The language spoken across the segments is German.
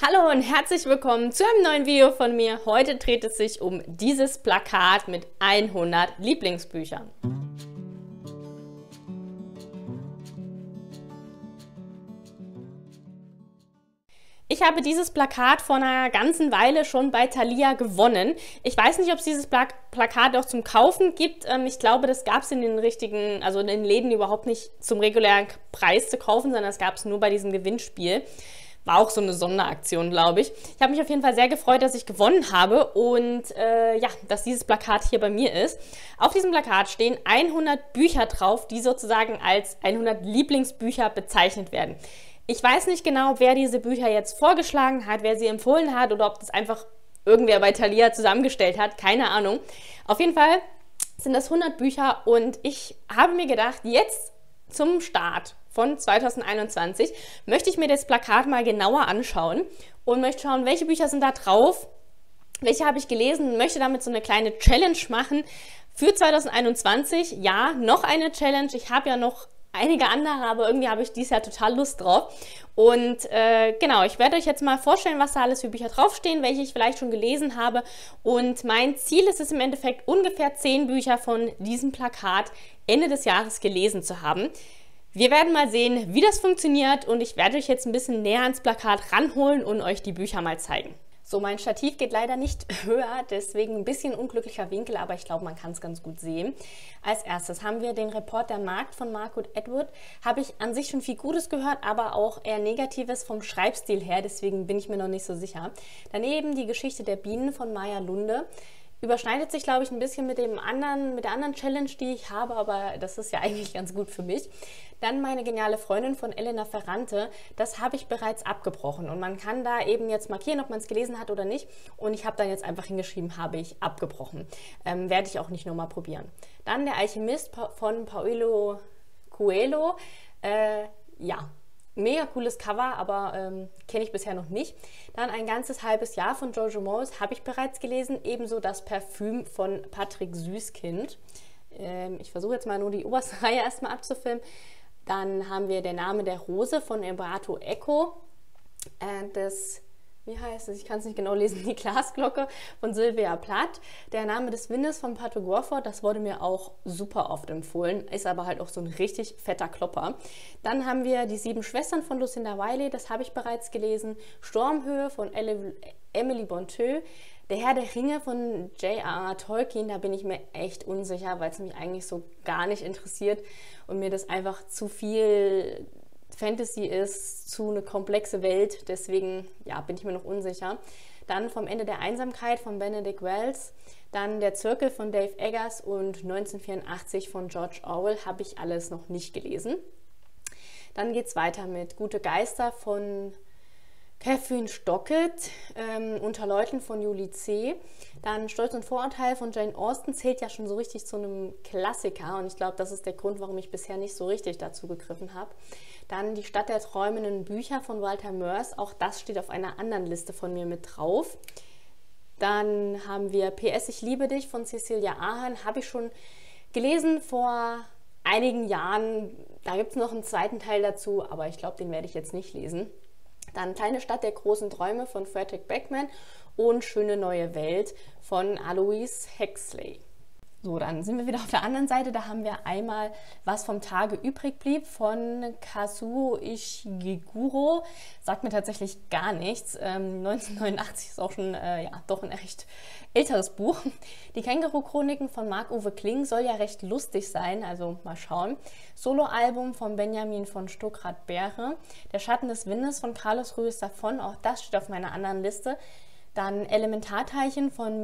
Hallo und herzlich willkommen zu einem neuen Video von mir. Heute dreht es sich um dieses Plakat mit 100 Lieblingsbüchern. Ich habe dieses Plakat vor einer ganzen Weile schon bei Thalia gewonnen. Ich weiß nicht, ob es dieses Pla Plakat auch zum Kaufen gibt. Ähm, ich glaube, das gab es in den richtigen, also in den Läden überhaupt nicht zum regulären Preis zu kaufen, sondern es gab es nur bei diesem Gewinnspiel. War auch so eine Sonderaktion, glaube ich. Ich habe mich auf jeden Fall sehr gefreut, dass ich gewonnen habe und äh, ja, dass dieses Plakat hier bei mir ist. Auf diesem Plakat stehen 100 Bücher drauf, die sozusagen als 100 Lieblingsbücher bezeichnet werden. Ich weiß nicht genau, wer diese Bücher jetzt vorgeschlagen hat, wer sie empfohlen hat oder ob das einfach irgendwer bei Thalia zusammengestellt hat. Keine Ahnung. Auf jeden Fall sind das 100 Bücher und ich habe mir gedacht, jetzt zum Start von 2021 möchte ich mir das Plakat mal genauer anschauen und möchte schauen, welche Bücher sind da drauf, welche habe ich gelesen und möchte damit so eine kleine Challenge machen für 2021. Ja, noch eine Challenge. Ich habe ja noch einige andere, aber irgendwie habe ich dieses Jahr total Lust drauf. Und äh, genau, ich werde euch jetzt mal vorstellen, was da alles für Bücher draufstehen, welche ich vielleicht schon gelesen habe. Und mein Ziel ist es im Endeffekt, ungefähr zehn Bücher von diesem Plakat Ende des Jahres gelesen zu haben. Wir werden mal sehen, wie das funktioniert und ich werde euch jetzt ein bisschen näher ans Plakat ranholen und euch die Bücher mal zeigen. So, mein Stativ geht leider nicht höher, deswegen ein bisschen unglücklicher Winkel, aber ich glaube, man kann es ganz gut sehen. Als erstes haben wir den Report der Markt von Margaret Edward. Habe ich an sich schon viel Gutes gehört, aber auch eher Negatives vom Schreibstil her, deswegen bin ich mir noch nicht so sicher. Daneben die Geschichte der Bienen von Maya Lunde überschneidet sich, glaube ich, ein bisschen mit dem anderen, mit der anderen Challenge, die ich habe, aber das ist ja eigentlich ganz gut für mich. Dann meine geniale Freundin von Elena Ferrante, das habe ich bereits abgebrochen und man kann da eben jetzt markieren, ob man es gelesen hat oder nicht. Und ich habe dann jetzt einfach hingeschrieben, habe ich abgebrochen. Ähm, Werde ich auch nicht nochmal probieren. Dann der Alchemist von Paulo Coelho. Äh, ja, Mega cooles Cover, aber ähm, kenne ich bisher noch nicht. Dann ein ganzes halbes Jahr von Jojo Moyes habe ich bereits gelesen. Ebenso das Parfüm von Patrick Süßkind. Ähm, ich versuche jetzt mal nur die oberste Reihe erstmal abzufilmen. Dann haben wir Der Name der Rose von Embrato Eco. Äh, das wie heißt es? Ich kann es nicht genau lesen, die Glasglocke von Sylvia Plath. Der Name des Windes von Pato Gorford, das wurde mir auch super oft empfohlen, ist aber halt auch so ein richtig fetter Klopper. Dann haben wir die Sieben Schwestern von Lucinda Wiley, das habe ich bereits gelesen. Sturmhöhe von Emily Bonteux. Der Herr der Ringe von J.R.R. Tolkien, da bin ich mir echt unsicher, weil es mich eigentlich so gar nicht interessiert und mir das einfach zu viel Fantasy ist zu eine komplexe Welt, deswegen ja, bin ich mir noch unsicher. Dann vom Ende der Einsamkeit von Benedict Wells, dann Der Zirkel von Dave Eggers und 1984 von George Orwell habe ich alles noch nicht gelesen. Dann geht es weiter mit Gute Geister von Catherine Stockett, ähm, Unter Leuten von Julie C. Dann Stolz und Vorurteil von Jane Austen zählt ja schon so richtig zu einem Klassiker und ich glaube, das ist der Grund, warum ich bisher nicht so richtig dazu gegriffen habe. Dann Die Stadt der träumenden Bücher von Walter Mörs, auch das steht auf einer anderen Liste von mir mit drauf. Dann haben wir PS Ich liebe dich von Cecilia Ahern, habe ich schon gelesen vor einigen Jahren. Da gibt es noch einen zweiten Teil dazu, aber ich glaube, den werde ich jetzt nicht lesen. Dann Kleine Stadt der großen Träume von Frederick Beckman und Schöne neue Welt von Alois Huxley. So, dann sind wir wieder auf der anderen Seite. Da haben wir einmal, was vom Tage übrig blieb von Kazuo Ishiguro. Sagt mir tatsächlich gar nichts. Ähm, 1989 ist auch schon, äh, ja, doch ein recht älteres Buch. Die Känguru-Chroniken von Marc-Uwe Kling soll ja recht lustig sein, also mal schauen. Soloalbum von Benjamin von Stuckrad-Bäre. Der Schatten des Windes von Carlos Ruiz davon, auch das steht auf meiner anderen Liste. Dann Elementarteilchen von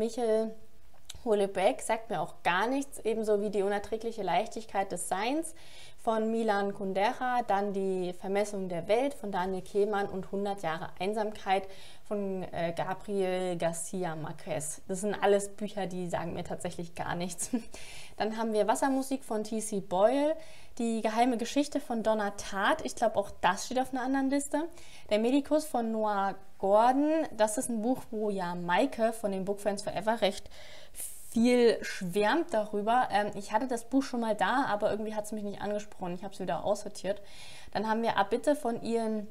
Michael Houellebecq sagt mir auch gar nichts, ebenso wie die unerträgliche Leichtigkeit des Seins von Milan Kundera, dann die Vermessung der Welt von Daniel Kehlmann und 100 Jahre Einsamkeit von äh, Gabriel Garcia Marquez. Das sind alles Bücher, die sagen mir tatsächlich gar nichts. Dann haben wir Wassermusik von T.C. Boyle, die geheime Geschichte von Donna Tartt. Ich glaube, auch das steht auf einer anderen Liste. Der Medikus von Noah Gordon. Das ist ein Buch, wo ja Maike von den Bookfans Forever recht viel schwärmt darüber. Ähm, ich hatte das Buch schon mal da, aber irgendwie hat es mich nicht angesprochen. Ich habe es wieder aussortiert. Dann haben wir Abitte von Ian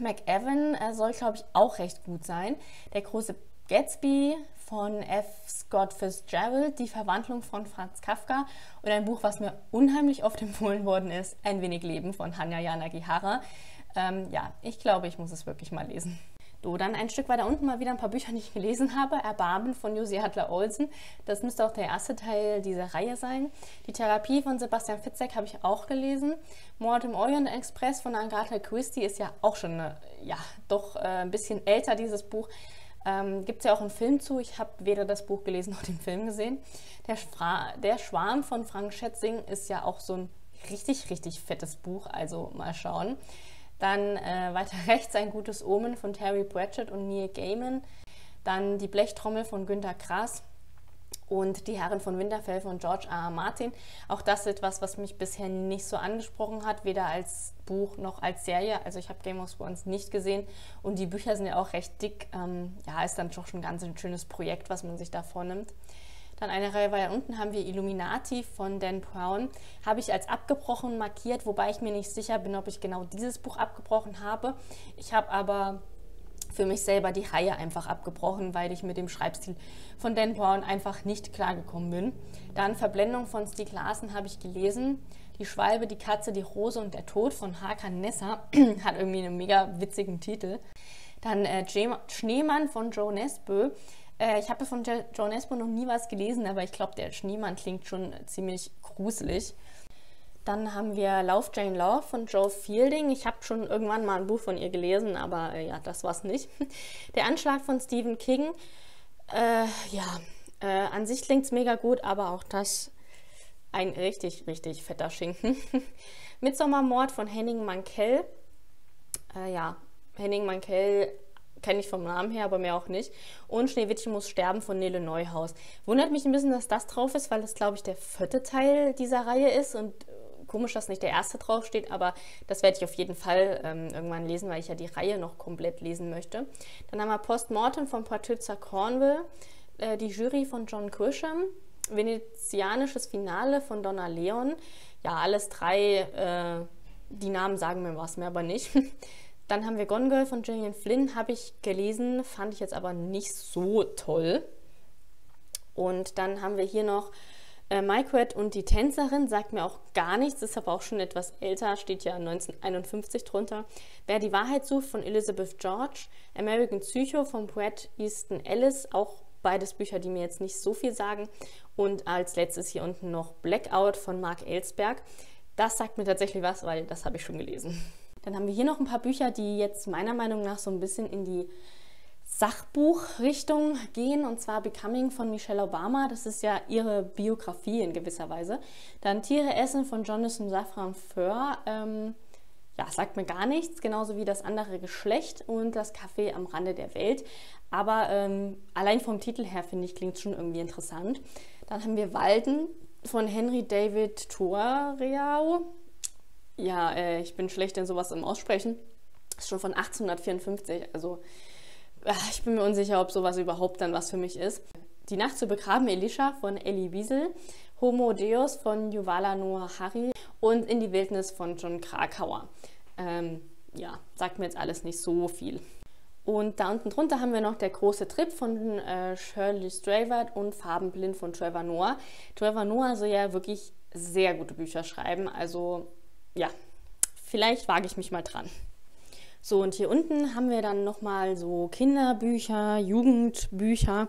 McEwan äh, soll, glaube ich, auch recht gut sein. Der große Gatsby von F. Scott Fitzgerald, Die Verwandlung von Franz Kafka und ein Buch, was mir unheimlich oft empfohlen worden ist, Ein wenig Leben von Hanya Yanagihara. Ähm, ja, ich glaube, ich muss es wirklich mal lesen. So, dann ein Stück weiter unten mal wieder ein paar Bücher, die ich gelesen habe. Erbarmen von Josie Hadler-Olsen. Das müsste auch der erste Teil dieser Reihe sein. Die Therapie von Sebastian Fitzek habe ich auch gelesen. Mord im Orient Express von Agatha Christie ist ja auch schon, eine, ja, doch äh, ein bisschen älter, dieses Buch. Ähm, Gibt es ja auch einen Film zu. Ich habe weder das Buch gelesen noch den Film gesehen. Der, Schra der Schwarm von Frank Schätzing ist ja auch so ein richtig, richtig fettes Buch. Also mal schauen. Dann äh, weiter rechts ein gutes Omen von Terry Pratchett und Neil Gaiman. Dann die Blechtrommel von Günter Grass und Die Herren von Winterfell von George R. R. Martin. Auch das ist etwas, was mich bisher nicht so angesprochen hat, weder als Buch noch als Serie. Also ich habe Game of Thrones nicht gesehen und die Bücher sind ja auch recht dick. Ähm, ja, ist dann doch schon ganz ein schönes Projekt, was man sich da vornimmt. Dann eine Reihe weiter unten haben wir Illuminati von Dan Brown. Habe ich als abgebrochen markiert, wobei ich mir nicht sicher bin, ob ich genau dieses Buch abgebrochen habe. Ich habe aber für mich selber die Reihe einfach abgebrochen, weil ich mit dem Schreibstil von Dan Brown einfach nicht klargekommen bin. Dann Verblendung von Stieg Larsen habe ich gelesen. Die Schwalbe, die Katze, die Rose und der Tod von Hakan Nessa hat irgendwie einen mega witzigen Titel. Dann äh, Schneemann von Joe Nesbø äh, ich habe von John Espo noch nie was gelesen, aber ich glaube, der Schneemann klingt schon ziemlich gruselig. Dann haben wir Lauf Jane Love von Joe Fielding. Ich habe schon irgendwann mal ein Buch von ihr gelesen, aber äh, ja, das war's nicht. Der Anschlag von Stephen King. Äh, ja, äh, an sich klingt es mega gut, aber auch das ein richtig, richtig fetter Schinken. Midsommermord von Henning Mankell. Äh, ja, Henning Mankell kenne ich vom Namen her, aber mehr auch nicht. Und Schneewittchen muss sterben von Nele Neuhaus. Wundert mich ein bisschen, dass das drauf ist, weil das, glaube ich, der vierte Teil dieser Reihe ist und äh, komisch, dass nicht der erste draufsteht, aber das werde ich auf jeden Fall ähm, irgendwann lesen, weil ich ja die Reihe noch komplett lesen möchte. Dann haben wir Postmortem von Patrizia Cornwall, äh, die Jury von John Grisham, Venezianisches Finale von Donna Leon. Ja, alles drei, äh, die Namen sagen mir was mehr, aber nicht. Dann haben wir Gone Girl von Gillian Flynn, habe ich gelesen, fand ich jetzt aber nicht so toll. Und dann haben wir hier noch äh, Microwave und die Tänzerin, sagt mir auch gar nichts, ist aber auch schon etwas älter, steht ja 1951 drunter. Wer die Wahrheit sucht von Elizabeth George, American Psycho von Brad Easton Ellis, auch beides Bücher, die mir jetzt nicht so viel sagen. Und als letztes hier unten noch Blackout von Mark Ellsberg. Das sagt mir tatsächlich was, weil das habe ich schon gelesen. Dann haben wir hier noch ein paar Bücher, die jetzt meiner Meinung nach so ein bisschen in die Sachbuchrichtung gehen, und zwar Becoming von Michelle Obama. Das ist ja ihre Biografie in gewisser Weise. Dann Tiere essen von Jonathan Safran Föhr. Ähm, ja, sagt mir gar nichts, genauso wie das andere Geschlecht und das Café am Rande der Welt. Aber ähm, allein vom Titel her, finde ich, klingt es schon irgendwie interessant. Dann haben wir Walden von Henry David Thoreau ja, äh, ich bin schlecht in sowas im Aussprechen. Ist schon von 1854, also äh, ich bin mir unsicher, ob sowas überhaupt dann was für mich ist. Die Nacht zu begraben, Elisha von Elie Wiesel, Homo Deus von Yuvala Noah Hari und In die Wildnis von John Krakauer. Ähm, ja, sagt mir jetzt alles nicht so viel. Und da unten drunter haben wir noch der große Trip von äh, Shirley Stravert und Farbenblind von Trevor Noah. Trevor Noah soll ja wirklich sehr gute Bücher schreiben. Also ja, vielleicht wage ich mich mal dran. So, und hier unten haben wir dann nochmal so Kinderbücher, Jugendbücher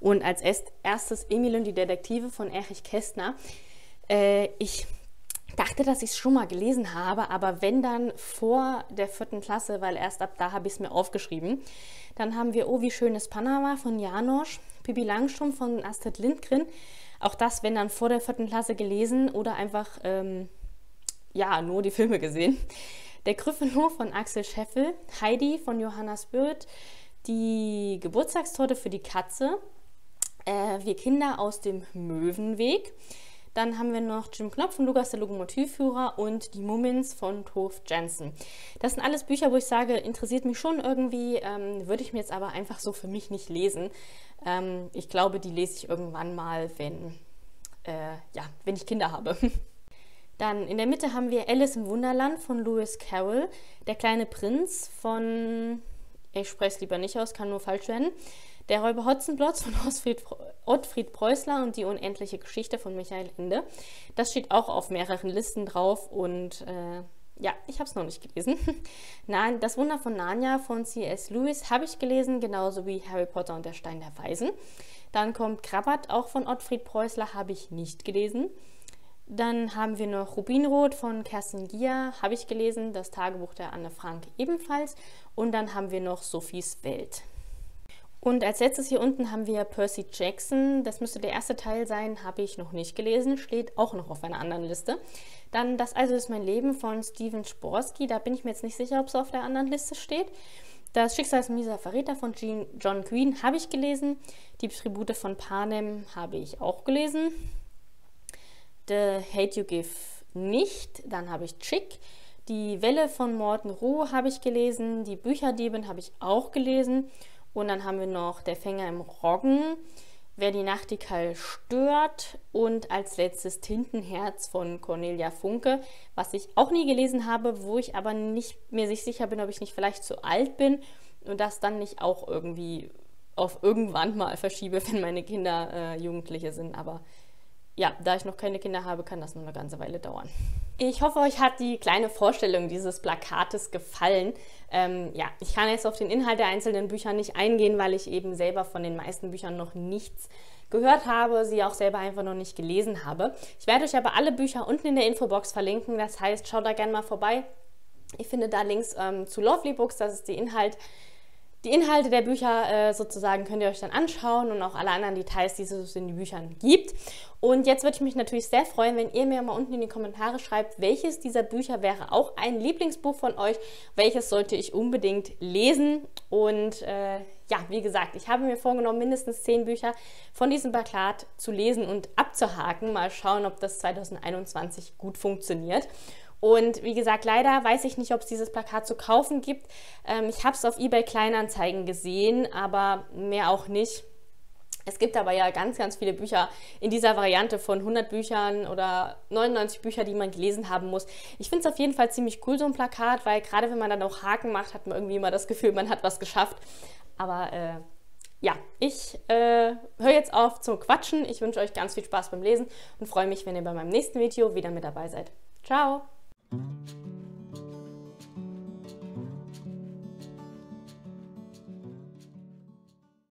und als erstes Emil und die Detektive von Erich Kästner. Äh, ich dachte, dass ich es schon mal gelesen habe, aber wenn dann vor der vierten Klasse, weil erst ab da habe ich es mir aufgeschrieben. Dann haben wir Oh, wie schönes Panama von Janosch, Bibi Langstrumpf von Astrid Lindgren. Auch das, wenn dann vor der vierten Klasse gelesen oder einfach ähm, ja, nur die Filme gesehen. Der Gryffindor von Axel Scheffel, Heidi von Johanna Spirit, die Geburtstagstorte für die Katze, äh, Wir Kinder aus dem Möwenweg. Dann haben wir noch Jim Knopf von Lukas der Lokomotivführer und Die Mummins von Tove Jensen. Das sind alles Bücher, wo ich sage, interessiert mich schon irgendwie, ähm, würde ich mir jetzt aber einfach so für mich nicht lesen. Ähm, ich glaube, die lese ich irgendwann mal, wenn, äh, ja, wenn ich Kinder habe. Dann in der Mitte haben wir Alice im Wunderland von Lewis Carroll, Der kleine Prinz von, ich spreche es lieber nicht aus, kann nur falsch werden, Der Räuber Hotzenplotz von Ottfried, Ottfried Preußler und Die unendliche Geschichte von Michael Ende. Das steht auch auf mehreren Listen drauf und äh, ja, ich habe es noch nicht gelesen. Nein, Das Wunder von Narnia von C.S. Lewis habe ich gelesen, genauso wie Harry Potter und der Stein der Weisen. Dann kommt Krabbert, auch von Ottfried Preußler, habe ich nicht gelesen. Dann haben wir noch Rubinrot von Kerstin Gier, habe ich gelesen, das Tagebuch der Anne Frank ebenfalls. Und dann haben wir noch Sophies Welt. Und als letztes hier unten haben wir Percy Jackson. Das müsste der erste Teil sein, habe ich noch nicht gelesen, steht auch noch auf einer anderen Liste. Dann Das Also ist mein Leben von Steven Sporsky. Da bin ich mir jetzt nicht sicher, ob es auf der anderen Liste steht. Das Schicksalsmieser Verräter von Jean, John Green habe ich gelesen. Die Tribute von Panem habe ich auch gelesen. The Hate You Give nicht. Dann habe ich Chick. Die Welle von Morten Roh habe ich gelesen. Die Bücherdieben habe ich auch gelesen. Und dann haben wir noch Der Fänger im Roggen, Wer die Nachtigall stört und als letztes Tintenherz von Cornelia Funke, was ich auch nie gelesen habe, wo ich aber nicht mir sicher bin, ob ich nicht vielleicht zu alt bin und das dann nicht auch irgendwie auf irgendwann mal verschiebe, wenn meine Kinder äh, Jugendliche sind. Aber ja, da ich noch keine Kinder habe, kann das noch eine ganze Weile dauern. Ich hoffe, euch hat die kleine Vorstellung dieses Plakates gefallen. Ähm, ja, ich kann jetzt auf den Inhalt der einzelnen Bücher nicht eingehen, weil ich eben selber von den meisten Büchern noch nichts gehört habe, sie auch selber einfach noch nicht gelesen habe. Ich werde euch aber alle Bücher unten in der Infobox verlinken. Das heißt, schaut da gerne mal vorbei. Ich finde da Links ähm, zu Lovely Books, das ist die Inhalt die Inhalte der Bücher äh, sozusagen könnt ihr euch dann anschauen und auch alle anderen Details, die es in den Büchern gibt. Und jetzt würde ich mich natürlich sehr freuen, wenn ihr mir mal unten in die Kommentare schreibt, welches dieser Bücher wäre auch ein Lieblingsbuch von euch, welches sollte ich unbedingt lesen. Und äh, ja, wie gesagt, ich habe mir vorgenommen, mindestens zehn Bücher von diesem Plakat zu lesen und abzuhaken. Mal schauen, ob das 2021 gut funktioniert. Und wie gesagt, leider weiß ich nicht, ob es dieses Plakat zu kaufen gibt. Ähm, ich habe es auf eBay Kleinanzeigen gesehen, aber mehr auch nicht. Es gibt aber ja ganz, ganz viele Bücher in dieser Variante von 100 Büchern oder 99 Bücher, die man gelesen haben muss. Ich finde es auf jeden Fall ziemlich cool, so ein Plakat, weil gerade wenn man dann auch Haken macht, hat man irgendwie immer das Gefühl, man hat was geschafft. Aber äh, ja, ich äh, höre jetzt auf zu quatschen. Ich wünsche euch ganz viel Spaß beim Lesen und freue mich, wenn ihr bei meinem nächsten Video wieder mit dabei seid. Ciao! Mm-hmm.